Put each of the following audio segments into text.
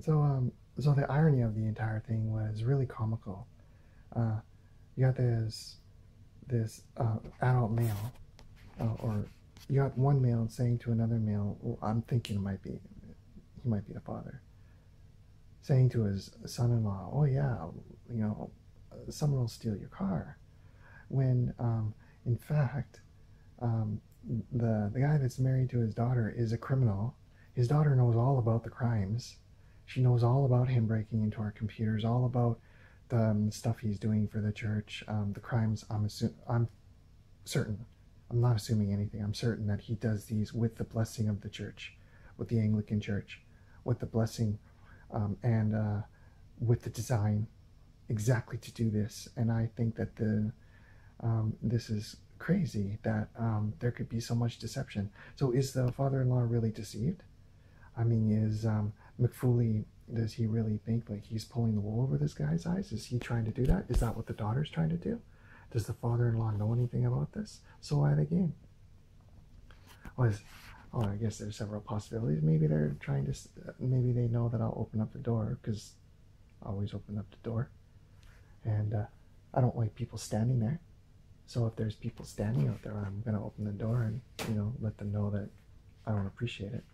So, um, so the irony of the entire thing was really comical. Uh, you got this this uh, adult male, uh, or you got one male saying to another male, well, "I'm thinking it might be, he might be the father," saying to his son-in-law, "Oh yeah, you know, someone will steal your car," when um, in fact, um, the the guy that's married to his daughter is a criminal. His daughter knows all about the crimes. She knows all about him breaking into our computers, all about the um, stuff he's doing for the church, um, the crimes. I'm assu- I'm certain. I'm not assuming anything. I'm certain that he does these with the blessing of the church, with the Anglican Church, with the blessing, um, and uh, with the design, exactly to do this. And I think that the um, this is crazy that um, there could be so much deception. So is the father-in-law really deceived? I mean, is um, McFooley, does he really think like he's pulling the wool over this guy's eyes? Is he trying to do that? Is that what the daughter's trying to do? Does the father-in-law know anything about this? So why the game? Was oh, I guess there's several possibilities. Maybe they're trying to, maybe they know that I'll open up the door because I always open up the door, and uh, I don't like people standing there. So if there's people standing out there, I'm gonna open the door and you know let them know that I don't appreciate it.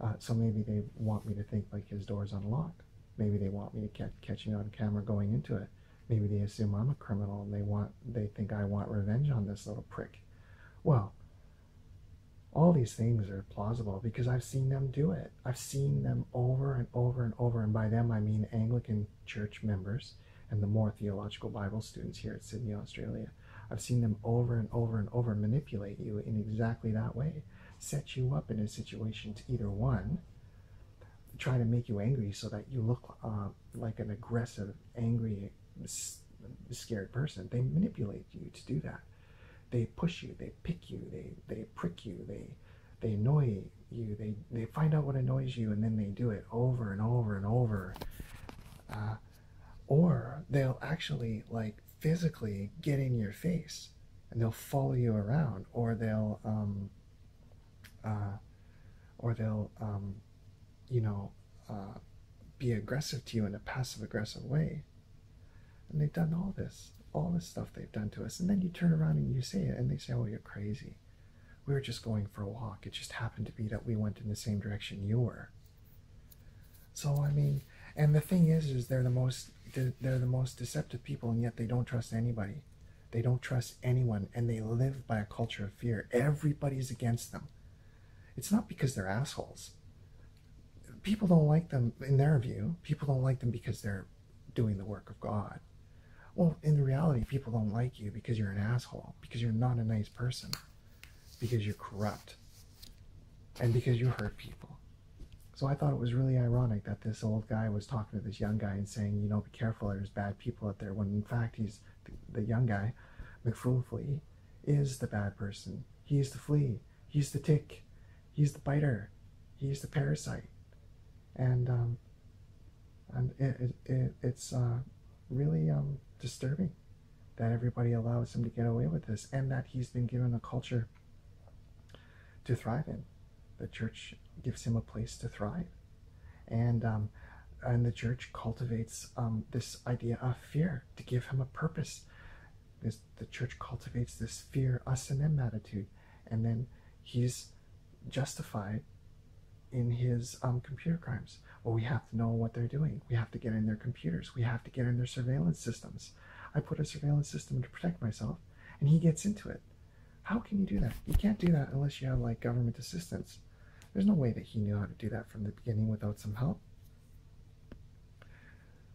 Uh, so maybe they want me to think like his door's unlocked. Maybe they want me to catch, catch on camera going into it. Maybe they assume I'm a criminal and they want they think I want revenge on this little prick. Well, all these things are plausible because I've seen them do it. I've seen them over and over and over, and by them I mean Anglican church members and the Moore theological Bible students here at Sydney, Australia. I've seen them over and over and over manipulate you in exactly that way set you up in a situation to either one, try to make you angry so that you look uh, like an aggressive, angry, scared person. They manipulate you to do that. They push you, they pick you, they, they prick you, they, they annoy you, they, they find out what annoys you and then they do it over and over and over. Uh, or they'll actually like physically get in your face and they'll follow you around or they'll um, uh, or they'll, um, you know, uh, be aggressive to you in a passive aggressive way. And they've done all this, all this stuff they've done to us. And then you turn around and you say it, and they say, Oh, you're crazy. We were just going for a walk. It just happened to be that we went in the same direction you were. So, I mean, and the thing is, is they're the most, they're, the most deceptive people, and yet they don't trust anybody. They don't trust anyone, and they live by a culture of fear. Everybody's against them. It's not because they're assholes. People don't like them, in their view, people don't like them because they're doing the work of God. Well, in reality, people don't like you because you're an asshole, because you're not a nice person, because you're corrupt, and because you hurt people. So I thought it was really ironic that this old guy was talking to this young guy and saying, you know, be careful, there's bad people out there, when in fact he's the, the young guy, McFoolflea, is the bad person. He's the flea. He's the tick he's the biter, he's the parasite, and um, and it, it, it it's uh, really um, disturbing that everybody allows him to get away with this, and that he's been given a culture to thrive in. The church gives him a place to thrive, and um, and the church cultivates um, this idea of fear to give him a purpose. This, the church cultivates this fear us and them attitude, and then he's justified in his um, computer crimes. Well, we have to know what they're doing. We have to get in their computers. We have to get in their surveillance systems. I put a surveillance system to protect myself, and he gets into it. How can you do that? You can't do that unless you have like government assistance. There's no way that he knew how to do that from the beginning without some help.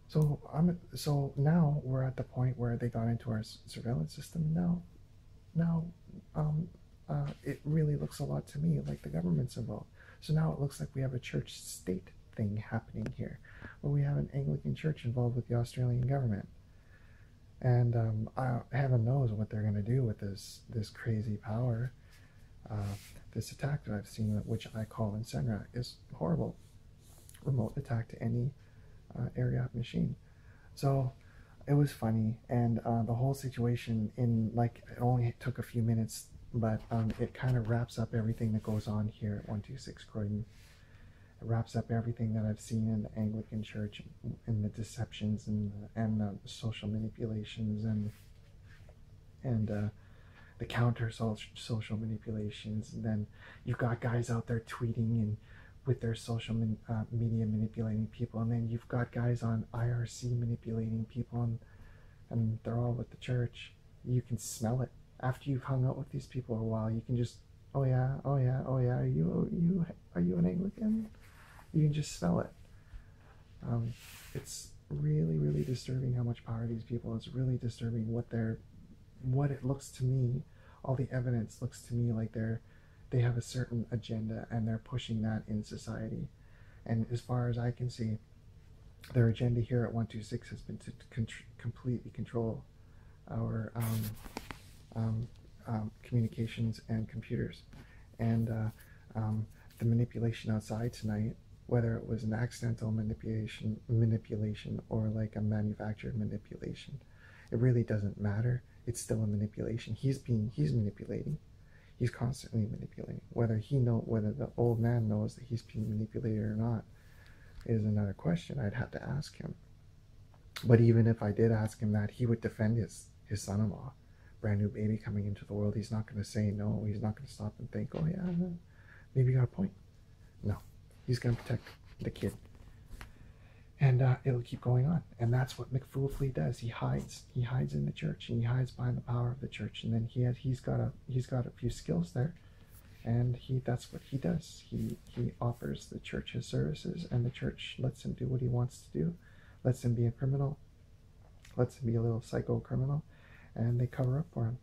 So I'm so now we're at the point where they got into our surveillance system. Now, now um, uh, it really looks a lot to me like the government's involved. So now it looks like we have a church state thing happening here, where we have an Anglican church involved with the Australian government. And um, I, heaven knows what they're going to do with this this crazy power. Uh, this attack that I've seen, which I call in Senra, is horrible. Remote attack to any uh, area machine. So it was funny, and uh, the whole situation in like it only took a few minutes but um, it kind of wraps up everything that goes on here at 126 Croydon It wraps up everything that I've seen in the Anglican Church, and the deceptions and the, and the social manipulations and and uh, the counter social manipulations. And then you've got guys out there tweeting and with their social uh, media manipulating people, and then you've got guys on IRC manipulating people, and and they're all with the church. You can smell it after you've hung out with these people a while. You can just, oh yeah, oh yeah, oh yeah. Are you are you are you an Anglican? You can just smell it. Um, it's really really disturbing how much power these people. It's really disturbing what they're, what it looks to me. All the evidence looks to me like they're they have a certain agenda and they're pushing that in society. And as far as I can see, their agenda here at 126 has been to con completely control our um, um, um, communications and computers. And uh, um, the manipulation outside tonight, whether it was an accidental manipulation, manipulation or like a manufactured manipulation, it really doesn't matter. It's still a manipulation. He's being, he's manipulating he's constantly manipulating. Whether he know whether the old man knows that he's being manipulated or not is another question. I'd have to ask him. But even if I did ask him that, he would defend his his son-in-law, brand new baby coming into the world. He's not going to say no. He's not going to stop and think, oh yeah, maybe you got a point. No, he's going to protect the kid and uh, it'll keep going on. And that's what McFoolfley does. He hides. He hides in the church, and he hides behind the power of the church. And then he has, he's got a he's got a few skills there, and he that's what he does. He he offers the church his services, and the church lets him do what he wants to do, lets him be a criminal, lets him be a little psycho criminal, and they cover up for him.